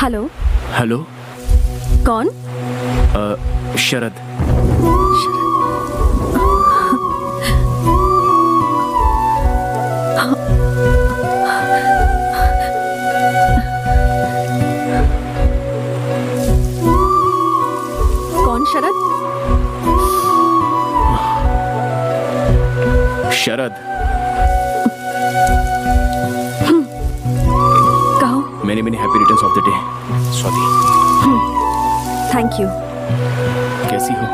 Hello hello कौन? अ, शरद। कौन Sharad? Sharad. Many many happy returns of the day Swati. Thank you कैसी हो?